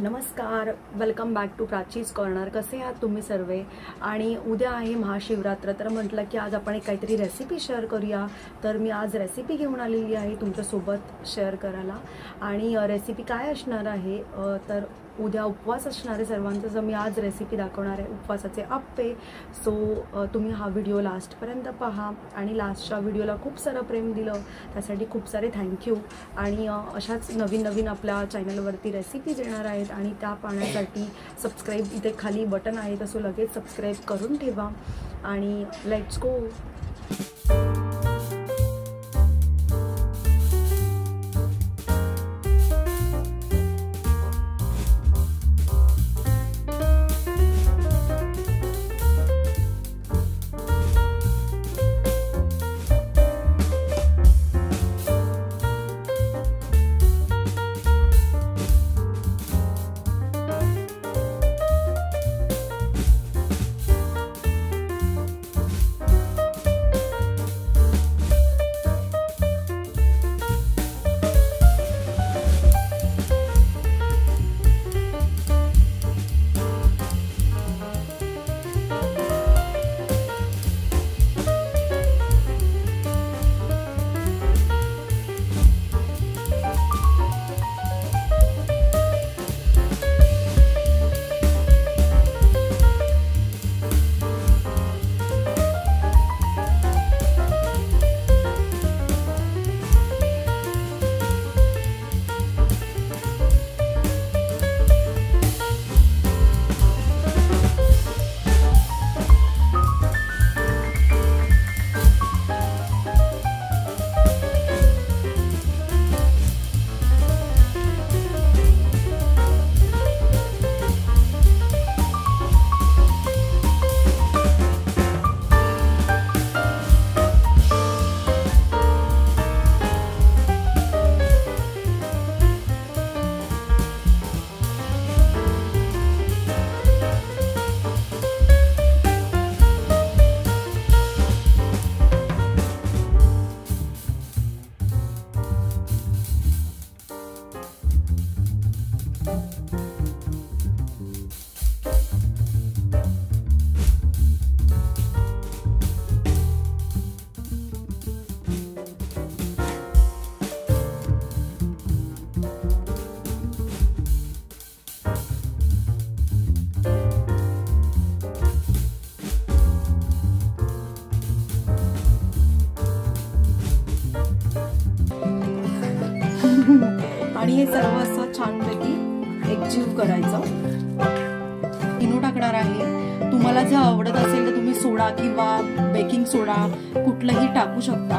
नमस्कार welcome back to Prachi's corner कसे आहात तुम्ही सर्वे? आणि उद्या आहे महाशिवरात्र तर म्हटलं की आज आपण एक काहीतरी रेसिपी शेअर करूया. तर मी आज रेसिपी घेऊन आलेली आहे तुमच्यासोबत शेअर करायला. आणि रेसिपी काय असणार आहे? तर उद्या उपवास असणारे सर्वांचं. जर मी आज रेसिपी दाखवणार आहे उपवासाचे आप्पे. सो तुम्ही हा व्हिडिओ लास्टपर्यंत पहा. आणि लास्टच्या व्हिडिओला खूप सारं प्रेम दिलं. त्यासाठी खूप सारे थँक्यू आणि अशाच नवीन नवीन आपल्या चॅनलवरती रेसिपीज येणार आहेत. आणि त्या पाहण्यासाठी सबस्क्राईब इथे खाली बटन आहे. तसं लगेच सबस्क्राईब करून ठेवा. आणि लेट्स गो सर्व असं छानपैकी एकजीव करायचं. इनो टाकणार आहे. तुम्हाला जर आवडत असेल तर तुम्ही सोडा किंवा बेकिंग सोडा कुठलंही टाकू शकता.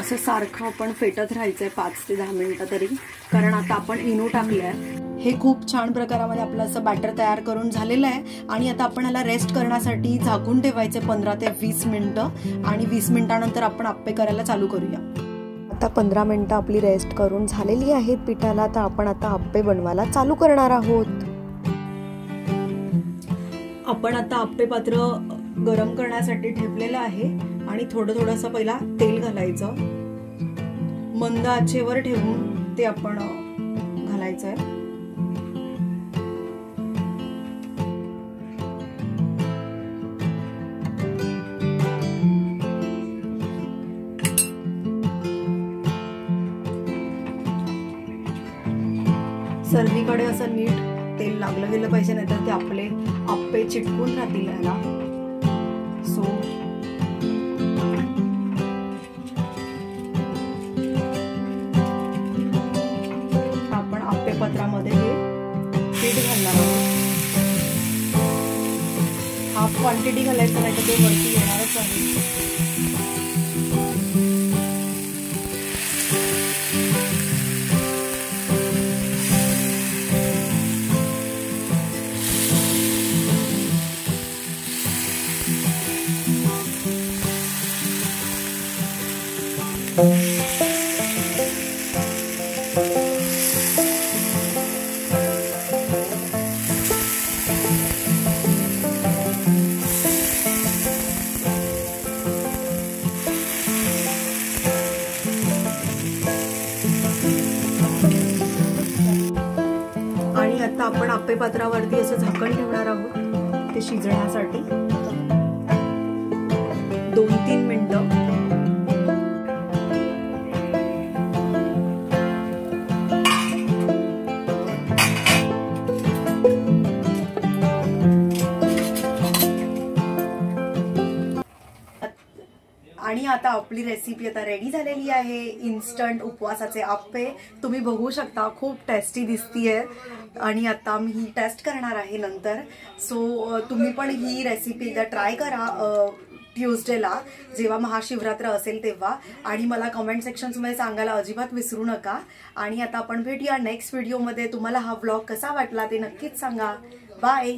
असं सारखं आपण फेटत राहायचंय पाच ते दहा मिनिटं तरी. कारण आता आपण इनो टाकलंय. हे खूप छान प्रकारामध्ये आपलं असं बॅटर तयार करून झालेलं आहे. आणि आता आपण ह्याला रेस्ट करण्यासाठी झाकून ठेवायचे पंधरा ते वीस मिनटं. आणि वीस मिनिटानंतर आपण आप्पे करायला चालू करूया. आता पंधरा मिनटं आपली रेस्ट करून झालेली आहेत. पिठाला तर आपण आता आप्पे बनवायला चालू करणार आहोत. आपण आता आप्पे पात्र गरम करण्यासाठी ठेवलेलं आहे. आणि थोडं थोडंसं पहिला तेल घालायचं. मंद आचेवर ठेवून ते आपण घालायचं आहे सर्वीकडे असं नीट तेल लागलं गेलं पाहिजे नाहीतर ते आपले आप्पे चिटकून राहतील याला. सो आपण आप्पे पत्रामध्ये हे पीठ घालणार आहोत. हाफ क्वांटिटी घालायचं नाही तर ते वरती येणारच आहे. आपण आपे पात्रावरती असं झाकण ठेवणार आहोत ते शिजण्यासाठी. दोन तीन मिनटं. आता आपली रेसिपी आता रेडी झालेली आहे. इन्स्टंट उपवासाचे आप्पे. तुम्ही बघू शकता खूप टेस्टी दिसतीये. आणि आता मी ही टेस्ट करणार आहे नंतर. सो तुम्ही पण ही रेसिपी एकदा ट्राय करा ट्यूजडेला जेव्हा महाशिवरात्र असेल तेव्हा. आणि मला कमेंट सेक्शन्समध्ये सांगायला अजिबात विसरू नका. आणि आता आपण भेटूया नेक्स्ट व्हिडिओमध्ये तुम्हाला हा ब्लॉग कसा वाटला ते नक्कीच सांगा. बाय